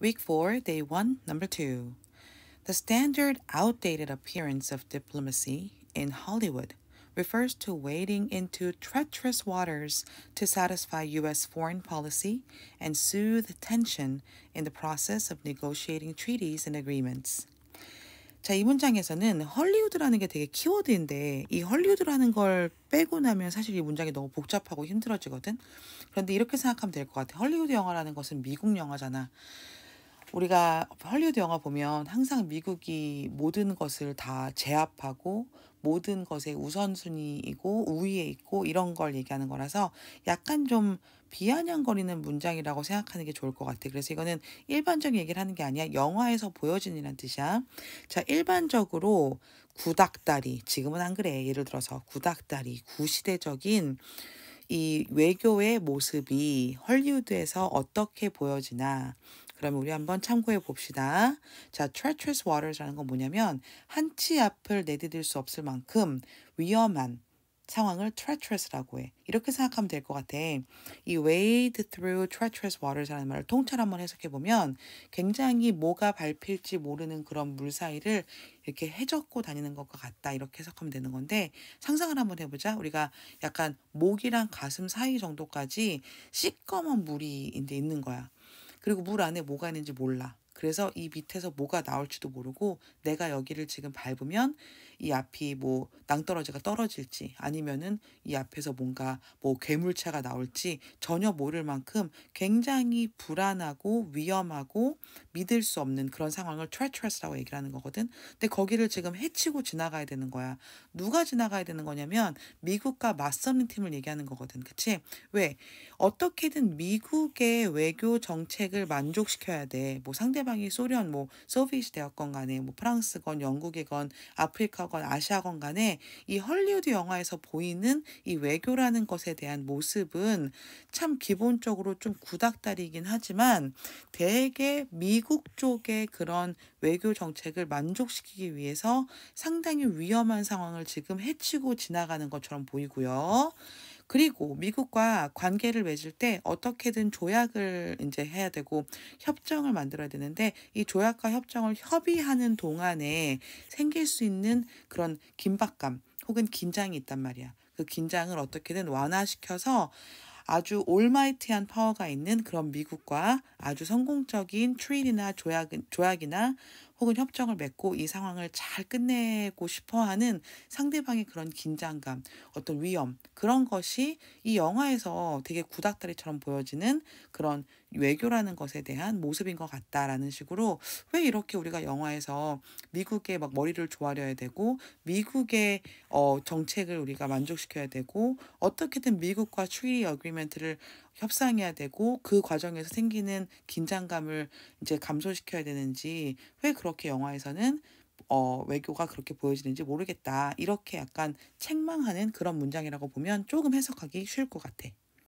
Week 4, Day 1, Number 2. The standard outdated appearance of diplomacy in Hollywood refers to wading into treacherous waters to satisfy U.S. foreign policy and soothe tension in the process of negotiating treaties and agreements. 자, 이 문장에서는 헐리우드라는 게 되게 키워드인데 이 헐리우드라는 걸 빼고 나면 사실 이 문장이 너무 복잡하고 힘들어지거든. 그런데 이렇게 생각하면 될 것 같아. 헐리우드 영화라는 것은 미국 영화잖아. 우리가 헐리우드 영화 보면 항상 미국이 모든 것을 다 제압하고 모든 것의 우선순위이고 우위에 있고 이런 걸 얘기하는 거라서 약간 좀 비아냥거리는 문장이라고 생각하는 게 좋을 것 같아. 그래서 이거는 일반적인 얘기를 하는 게 아니야. 영화에서 보여진이란 뜻이야. 자, 일반적으로 구닥다리, 지금은 안 그래. 예를 들어서 구닥다리, 구시대적인 이 외교의 모습이 헐리우드에서 어떻게 보여지나 그러면 우리 한번 참고해 봅시다. 자, treacherous waters라는 건 뭐냐면 한치 앞을 내디딜 수 없을 만큼 위험한 상황을 treacherous라고 해. 이렇게 생각하면 될 것 같아. 이 wade through treacherous waters라는 말을 통찰 한번 해석해 보면 굉장히 뭐가 밟힐지 모르는 그런 물 사이를 이렇게 해적고 다니는 것과 같다. 이렇게 해석하면 되는 건데 상상을 한번 해보자. 우리가 약간 목이랑 가슴 사이 정도까지 시꺼먼 물이 이제 있는 거야. 그리고 물 안에 뭐가 있는지 몰라. 그래서 이 밑에서 뭐가 나올지도 모르고 내가 여기를 지금 밟으면 이 앞이 뭐 낭떠러지가 떨어질지 아니면은 이 앞에서 뭔가 뭐 괴물차가 나올지 전혀 모를 만큼 굉장히 불안하고 위험하고 믿을 수 없는 그런 상황을 treacherous라고 얘기를 하는 거거든. 근데 거기를 지금 해치고 지나가야 되는 거야. 누가 지나가야 되는 거냐면 미국과 맞서는 팀을 얘기하는 거거든. 그치? 왜? 어떻게든 미국의 외교 정책을 만족시켜야 돼. 뭐 상대 방이 소련, 뭐 소비에트 대학건 간에 뭐 프랑스건 영국이건 아프리카건 아시아건 간에 이 헐리우드 영화에서 보이는 이 외교라는 것에 대한 모습은 참 기본적으로 좀 구닥다리이긴 하지만 대개 미국 쪽의 그런 외교 정책을 만족시키기 위해서 상당히 위험한 상황을 지금 해치고 지나가는 것처럼 보이고요. 그리고 미국과 관계를 맺을 때 어떻게든 조약을 이제 해야 되고 협정을 만들어야 되는데 이 조약과 협정을 협의하는 동안에 생길 수 있는 그런 긴박감 혹은 긴장이 있단 말이야. 그 긴장을 어떻게든 완화시켜서 아주 올마이티한 파워가 있는 그런 미국과 아주 성공적인 트리나 조약, 조약이나 혹은 협정을 맺고 이 상황을 잘 끝내고 싶어 하는 상대방의 그런 긴장감, 어떤 위험, 그런 것이 이 영화에서 되게 구닥다리처럼 보여지는 그런 외교라는 것에 대한 모습인 것 같다라는 식으로 왜 이렇게 우리가 영화에서 미국의 막 머리를 조아려야 되고 미국의 어 정책을 우리가 만족시켜야 되고 어떻게든 미국과 treaty agreement를 협상해야 되고 그 과정에서 생기는 긴장감을 이제 감소시켜야 되는지 왜 그렇게 영화에서는 어, 외교가 그렇게 보여지는지 모르겠다. 이렇게 약간 책망하는 그런 문장이라고 보면 조금 해석하기 쉬울 것 같아.